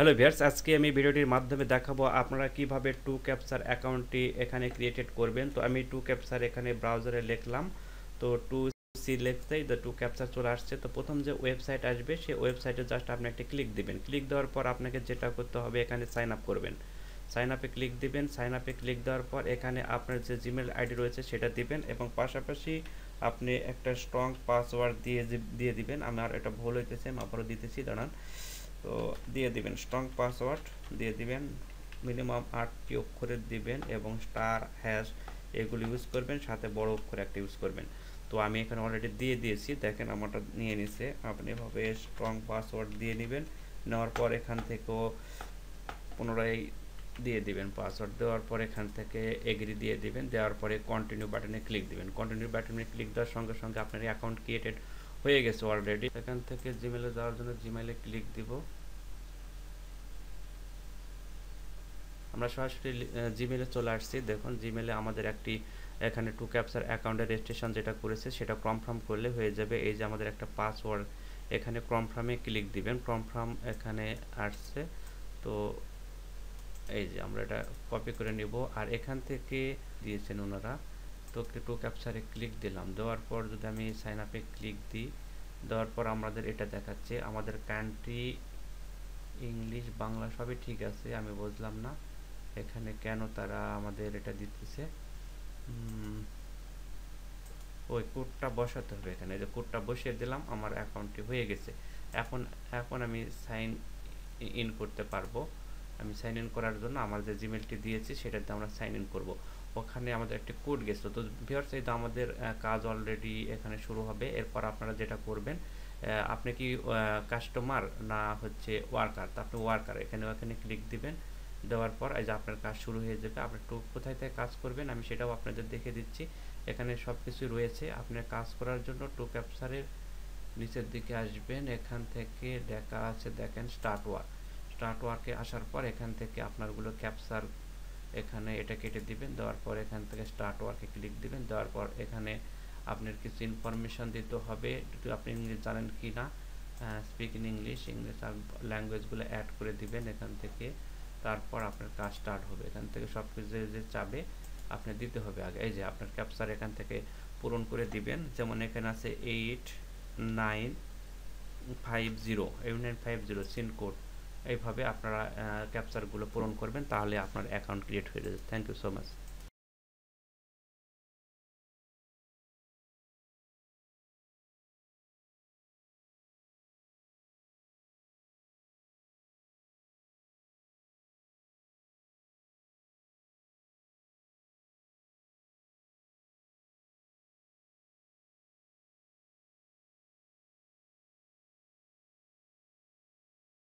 Hello viewers আজকে আমি ভিডিওটির মাধ্যমে দেখাবো আপনারা কীভাবে টু ক্যাপচার অ্যাকাউন্টটি এখানে ক্রিয়েটেড করবেন। তো আমি টু ক্যাপচার এখানে ব্রাউজারে লিখলাম। তো টু সি লিখতেই দ্য টু ক্যাপচার চলে আসছে। তো প্রথম যে ওয়েবসাইট আসবে, সেই ওয়েবসাইটে জাস্ট আপনি একটা ক্লিক দিবেন। ক্লিক দেওয়ার পর আপনাকে যেটা করতে হবে, এখানে সাইন আপ করবেন। সাইন আপে ক্লিক দিবেন। সাইন আপে ক্লিক দেওয়ার পর এখানে আপনার যে জিমেল আইডি রয়েছে, সেটা দিবেন এবং পাশাপাশি আপনি একটা স্ট্রং পাসওয়ার্ড দিয়ে দিয়ে দিবেন। আমার এটা ভুল হইতেছে, আমি আবারও দিতেছি, দাঁড়ান। তো দিয়ে দিবেন স্ট্রং পাসওয়ার্ড দিয়ে দিবেন মিনিমাম আটটি অক্ষরের দিবেন এবং স্টার হ্যাশ এগুলো ইউজ করবেন, সাথে বড় অক্ষর একটা ইউজ করবেন। তো আমি এখানে অলরেডি দিয়ে দিয়েছি, দেখেন আমারটা নিয়ে নিছে। আপনি এভাবে স্ট্রং পাসওয়ার্ড দিয়ে নেবেন, নেওয়ার পর এখান থেকেও পুনরায় দিয়ে দিবেন পাসওয়ার্ড দেওয়ার পর এখান থেকে এগ্রি দিয়ে দিবেন, দেওয়ার পরে কন্টিনিউ বাটনে ক্লিক দিবেন। কন্টিনিউ বাটনে ক্লিক দেওয়ার সঙ্গে সঙ্গে আপনার অ্যাকাউন্ট ক্রিয়েটেড হয়ে গেছে অলরেডি এখান থেকে জিমেলে যাওয়ার জন্য জিমেলে ক্লিক দিব। আমরা সরাসরি জিমেলে চলে আসছি। দেখুন জিমেলে আমাদের একটি, এখানে টু ক্যাপচার অ্যাকাউন্টের রেজিস্ট্রেশন যেটা করেছে, সেটা কনফার্ম করলে হয়ে যাবে। এই যে আমাদের একটা পাসওয়ার্ড এখানে কনফার্মে ক্লিক দিবেন। কনফার্ম এখানে আসছে। তো এই যে আমরা এটা কপি করে নিব। আর এখান থেকে দিয়েছেন ওনারা তো টু ক্যাপচারে ক্লিক দিলাম। দেওয়ার পর যদি আমি সাইন আপে ক্লিক দিই, দেওয়ার পর আমাদের এটা দেখাচ্ছে। আমাদের কান্ট্রি ইংলিশ বাংলা সবই ঠিক আছে, আমি বুঝলাম না। এখানে কেন তারা আমাদের এটা দিতেছে? ওই কোডটা বসাতে হবে এখানে। যে কোডটা বসিয়ে দিলাম, আমার অ্যাকাউন্টটি হয়ে গেছে। এখন এখন আমি সাইন ইন করতে পারব। আমি সাইন ইন করার জন্য আমার যে জিমেলটি দিয়েছি সেটাতে আমরা সাইন ইন করব। ওখানে আমাদের একটি কোড গেছিল। তো ভিওর্স এই তো আমাদের কাজ অলরেডি এখানে শুরু হবে। এরপর আপনারা যেটা করবেন আপনি কি কাস্টমার না হচ্ছে ওয়ার্কার তো আপনি ওয়ার্কার এখানে ওখানে ক্লিক দিবেন। দেওয়ার পর এই যে আপনার কাজ শুরু হয়ে যাবে। আপনি একটু কোথায় থেকে কাজ করবেন আমি সেটাও আপনাদের দেখে দিচ্ছি। এখানে সব কিছু রয়েছে। আপনার কাজ করার জন্য টু ক্যাপসারের নিচের দিকে আসবেন। এখান থেকে দেখা আছে, দেখেন স্টার্ট ওয়ার্ক স্টার্ট ওয়ার্কে আসার পর এখান থেকে আপনারগুলো ক্যাপচার এখানে এটা কেটে দিবেন, দেওয়ার পর এখান থেকে স্টার্ট ওয়ার্কে ক্লিক দিবেন, দেওয়ার পর এখানে আপনার কিছু ইনফরমেশন দিতে হবে আপনি ইংলিশ জানেন কি না স্পিক ইন ইংলিশ ইংলিশ ল্যাঙ্গুয়েজগুলো অ্যাড করে দিবেন এখান থেকে, তারপর আপনার কাজ স্টার্ট হবে, এখান থেকে সব কিছু যে চাবে আপনি দিতে হবে আগে, এই যে আপনার ক্যাপচার এখান থেকে পূরণ করে দিবেন, যেমন এখানে আছে eight nine five zero eight nine five zero scene code এইভাবে আপনারা ক্যাপচারগুলো পূরণ করবেন, তাহলে আপনার অ্যাকাউন্ট ক্রিয়েট হয়ে যাবে। Thank you so much